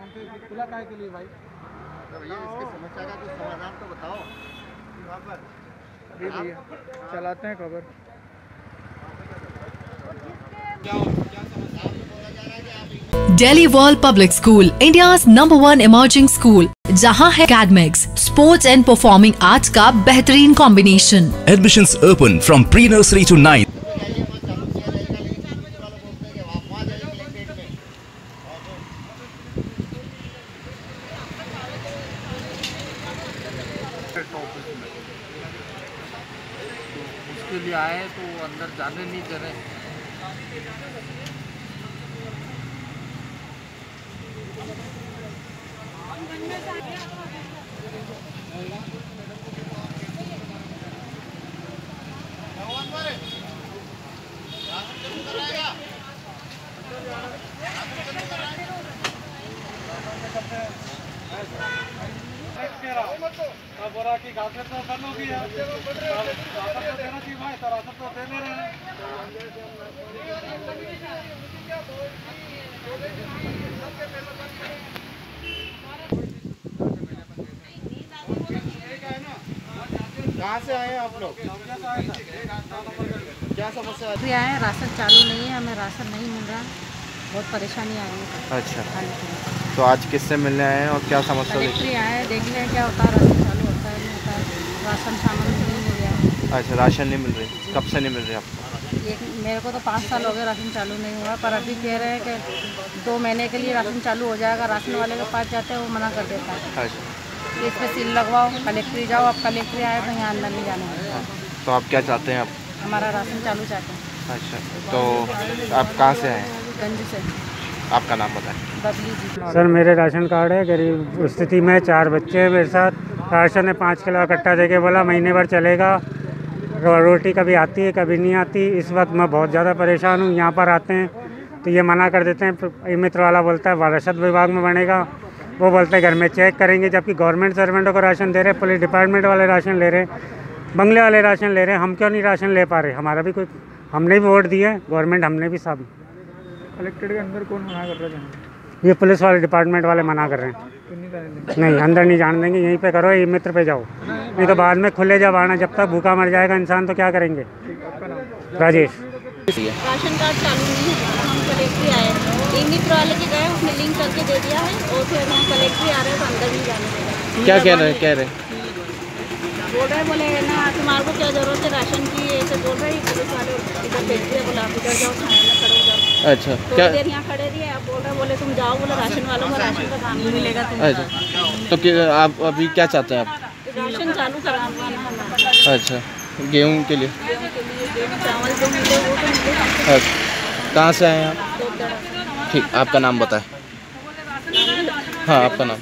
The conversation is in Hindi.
खुला काय के लिए भाई? समस्या का India number one emerging school जहाँ है academics sports and performing arts का बेहतरीन combination admission open from pre nursery to ninth 9th. उसके लिए आए तो अंदर जाने नहीं दे रहे की घासें तो बंद गई है राशन तो देना चाहिए भाई तो राशन तो दे नहीं रहे हैं। कहाँ से आए हैं आप लोग? क्या समस्या आए राशन चालू नहीं है हमें राशन नहीं मिल रहा। बहुत परेशानी आ रही है। अच्छा। लिए तो आज किससे मिलने आए हैं और क्या समस्या कलेक्ट्री आए हैं, देख क्या होता है राशन चालू होता है नहीं होता है। राशन सामान नहीं मिल गया अच्छा राशन नहीं मिल रही। कब से नहीं मिल रही आपको? एक मेरे को तो पाँच साल हो गए राशन चालू नहीं हुआ पर अभी कह रहे हैं कि दो महीने के लिए राशन चालू हो जाएगा। राशन वाले के पास जाते हैं वो मना कर देता है। अच्छा। इस पर सील लगवाओ कलेक्ट्री जाओ आप कलेक्ट्री आए तो यहाँ अंदर नहीं जाना है। तो आप क्या चाहते हैं आप? हमारा राशन चालू चाहते हैं। अच्छा। तो आप कहाँ से आए? हैं गंज से। आपका नाम बताएँ। बबली जी सर मेरे राशन कार्ड है गरीब स्थिति में चार बच्चे हैं मेरे साथ। राशन ने पाँच किलो इकट्ठा देके बोला महीने भर चलेगा। रोटी कभी आती है कभी नहीं आती। इस वक्त मैं बहुत ज़्यादा परेशान हूँ यहाँ पर आते हैं तो ये मना कर देते हैं। मित्र वाला बोलता है रसद विभाग में बनेगा। वो बोलते हैं घर में चेक करेंगे। जबकि गवर्नमेंट सर्वेंटों को राशन दे रहे हैं पुलिस डिपार्टमेंट वाले राशन ले रहे बंगले वाले राशन ले रहे हैं। हम क्यों नहीं राशन ले पा रहे? हमारा भी कोई हमने भी वोट दिए गवर्नमेंट हमने भी सब कलेक्टेड के अंदर कौन मना कर रहा है ये पुलिस वाले डिपार्टमेंट वाले मना कर रहे हैं। नहीं अंदर नहीं जान देंगे यहीं पे करो ये मित्र पे जाओ। नहीं तो बाद में खुले जब आना जब तक भूखा मर जाएगा इंसान तो क्या करेंगे? राजेश। राशन कार्ड चालू नहीं है हम कलेक्ट्री आए ई मित्र वाले के गए उसने लिंक करके दे दिया है और फिर हम कलेक्ट्री आ रहे हैं तो अंदर नहीं जाने क्या कह रहे हैं कह रहे हैं? बोल रहे बोले ना तुम्हारे को क्या ज़रूरत है राशन की? ऐसे बोल रहे पुलिस वाले इधर भेज दिए बोला आप इधर जाओ खड़े हो जाओ। अच्छा क्या देर यहाँ खड़े रहिए आप बोल रहे बोले तुम जाओ बोले राशन वालों को राशन का दाम नहीं मिलेगा अच्छा तो आप अभी क्या चाहते हैं आप? राशन चालू अच्छा गेहूँ के लिए। तो अच्छा कहाँ से आए आप? तो ठीक आपका नाम बताएँ। हाँ आपका नाम।